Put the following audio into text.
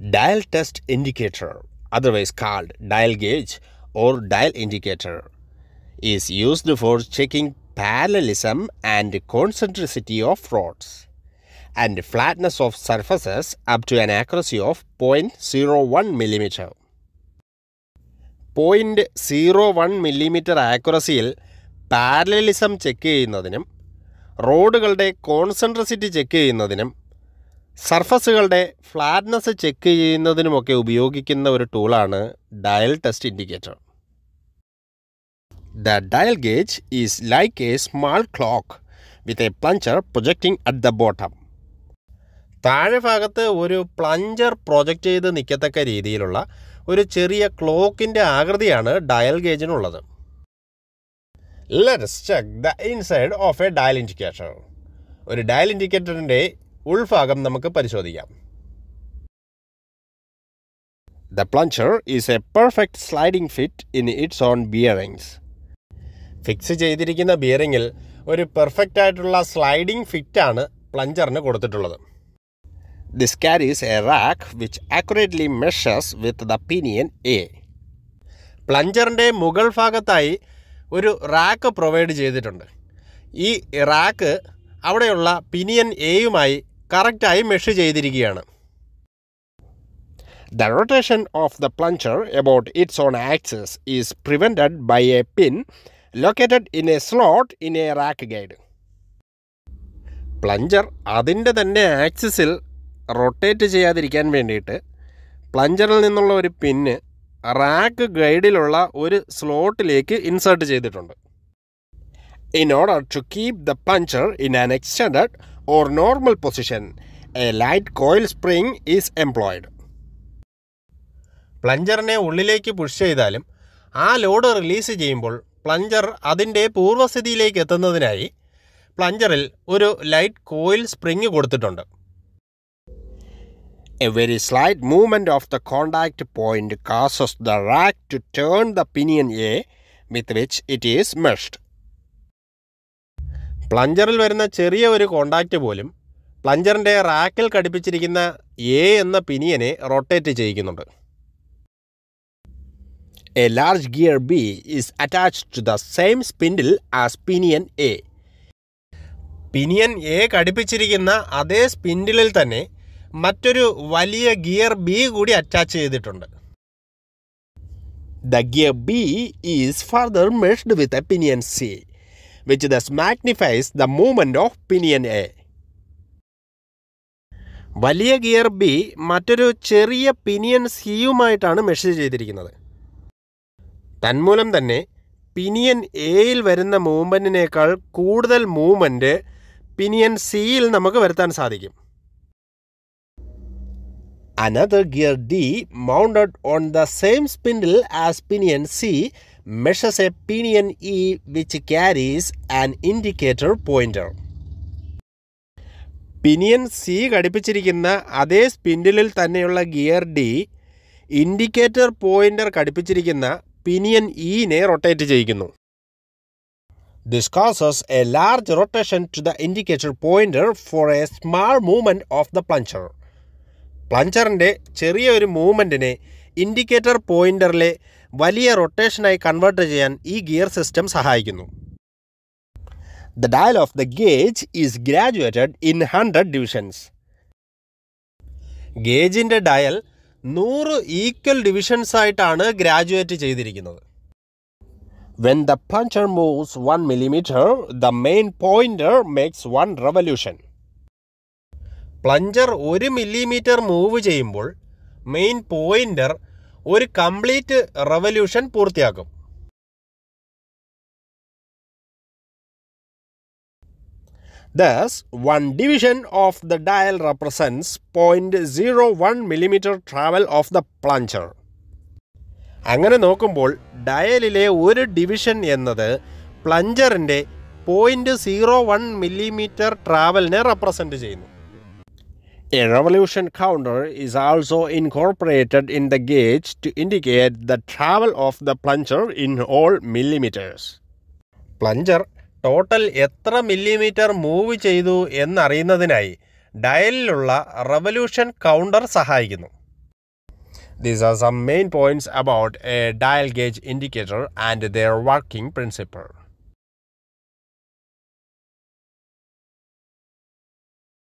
Dial test indicator otherwise called dial gauge or dial indicator is used for checking parallelism and concentricity of rods and flatness of surfaces up to an accuracy of point zero one millimeter point zero one millimeter ആക്യുറസിയിൽ parallelism check ചെയ്യുന്നതിനും റോഡുകളുടെ കോൺസെൻട്രിസിറ്റി check ചെയ്യുന്നതിനും സർഫസുകളുടെ flatness check ചെയ്യുന്നതിനുമൊക്കെ ഉപയോഗിക്കുന്ന ഒരു ടൂളാണ് dial test indicator the dial gauge is like a small clock with a plunger projecting at the bottom താഴെ ഭാഗത്ത് ഒരു plunger project ചെയ്ത് നിൽക്കത്തക്ക രീതിയിലുള്ള ഒരു ചെറിയ ക്ലോക്കിന്റെ ആകൃതിയാണ് dial ഗേജിനുള്ളത് let's check the inside of a dial indicator ഒരു ഡയൽ ഇൻഡിക്കേറ്ററിന്റെ ഉൾഭാഗം നമുക്ക് പരിശോധിക്കാം. The plunger is a perfect sliding fit in its own bearings fix ചെയ്തിരിക്കുന്ന ബിയറിങ്ങിൽ ഒരു പെർഫെക്റ്റ് ആയിട്ടുള്ള സ്ലൈഡിംഗ് ഫിറ്റാണ് പ്ലഞ്ചറിന് കൊടുത്തിട്ടുള്ളത്. This carries a rack which accurately measures with the pinion A പ്ലഞ്ചറിന്റെ മുകൾ ഭാഗത്തായി ഒരു റാക്ക് പ്രൊവൈഡ് ചെയ്തിട്ടുണ്ട്. ഈ റാക്ക് അവിടെയുള്ള പിനിയൻ എയുമായി കറക്റ്റായി മെഷ് ചെയ്തിരിക്കുകയാണ്. The rotation of the plunger about its own axis is prevented by a pin located in a slot in a rack guide plunger അതിന്റെ തന്നെ ആക്സിസിൽ റൊട്ടേറ്റ് ചെയ്യാതിരിക്കാൻ വേണ്ടിയിട്ട് പ്ലഞ്ചറിൽ നിന്നുള്ള ഒരു പിന്ന് റാക്ക് ഗൈഡിലുള്ള ഒരു സ്ലോട്ടിലേക്ക് ഇൻസേർട്ട് ചെയ്തിട്ടുണ്ട്. In order to keep the plunger in an extended or normal position a light coil spring is employed പ്ലഞ്ചറിനെ ഉള്ളിലേക്ക് പുഷ് ചെയ്താലും ആ ലോഡ് റിലീസ് ചെയ്യുമ്പോൾ പ്ലഞ്ചർ അതിന്റെ പൂർവസ്ഥിതിയിലേക്ക് എത്തുന്നതിനായി പ്ലഞ്ചറിൽ ഒരു ലൈറ്റ് കോയിൽ സ്പ്രിങ് കൊടുത്തിട്ടുണ്ട്. A very slight movement of the contact point causes the rack to turn the pinion A with which it is meshed. പ്ലഞ്ചറിൽ വരുന്ന ചെറിയ ഒരു കോണ്ടാക്റ്റ് പോലും പ്ലഞ്ചറിന്റെ റാക്കിൽ ഘടിപ്പിച്ചിരിക്കുന്ന എ എന്ന പിനിയനെ rotate ചെയ്യിക്കുന്നുണ്ട്. A large gear B is attached to the same spindle as pinion A pinion A ഘടിപ്പിച്ചിരിക്കുന്ന അതേ സ്പിൻഡിലിൽ തന്നെ മറ്റൊരു വലിയ ഗിയർ ബി കൂടി അറ്റാച്ച് ചെയ്തിട്ടുണ്ട്. The gear B is further meshed with a pinion C which thus magnifies the movement of pinion A. വലിയ gear B മറ്റൊരു ചെറിയ പിനിയൻ സിയുമായിട്ടാണ് മെഷർ ചെയ്തിരിക്കുന്നത് തന്മൂലം തന്നെ പിനിയൻ എയിൽ വരുന്ന മൂവ്മെന്റിനേക്കാൾ കൂടുതൽ മൂവ്മെന്റ് പിനിയൻ സിയിൽ നമുക്ക് വരുത്താൻ സാധിക്കും Another gear D mounted on the same spindle as pinion C measures a pinion E which carries an indicator pointer. Pinion C ഘടിപ്പിച്ചിരിക്കുന്ന അതേ സ്പിൻഡിലിൽ തന്നെയുള്ള ഗിയർ ഡി ഇൻഡിക്കേറ്റർ പോയിന്റർ ഘടിപ്പിച്ചിരിക്കുന്ന പിനിയൻ ഇനെ rotate ചെയ്യിക്കുന്നു this causes a large rotation to the indicator pointer for a small movement of the plunger പ്ലഞ്ചറിന്റെ ചെറിയ ഒരു മൂവ്മെന്റിനെ indicator പോയിന്ററിലെ വലിയ റൊട്ടേഷനായി convert ചെയ്യാൻ ഈ ഗിയർ സിസ്റ്റം സഹായിക്കുന്നു. The dial of the gauge is graduated in hundred divisions ഗേജിന്റെ dial നൂറ് equal divisions ആയിട്ടാണ് graduate ചെയ്തിരിക്കുന്നത്. When the plunger moves one millimeter the main pointer makes one revolution plunger ഒരു millimetre move ചെയ്യുമ്പോൾ main pointer ഒരു complete revolution പൂർത്തിയാക്കും Thus, one division of the dial represents 0.01 millimeter travel of the plunger. അങ്ങനെ നോക്കുമ്പോൾ ഡയലിലെ ഒരു division എന്നത് പ്ലഞ്ചറിന്റെ പോയിന്റ് സീറോ വൺ മില്ലിമീറ്റർ ട്രാവലിനെ റെപ്രസെന്റ് ചെയ്യുന്നു A revolution counter is also incorporated in the gauge to indicate the travel of the plunger in all millimeters. Plunger total എത്ര millimetre move ചെയ്തു എന്നറിയുന്നതിനായി ഡയലിലുള്ള റവല്യൂഷൻ കൗണ്ടർ സഹായിക്കുന്നു These are some main points about a dial gauge indicator and their working principle.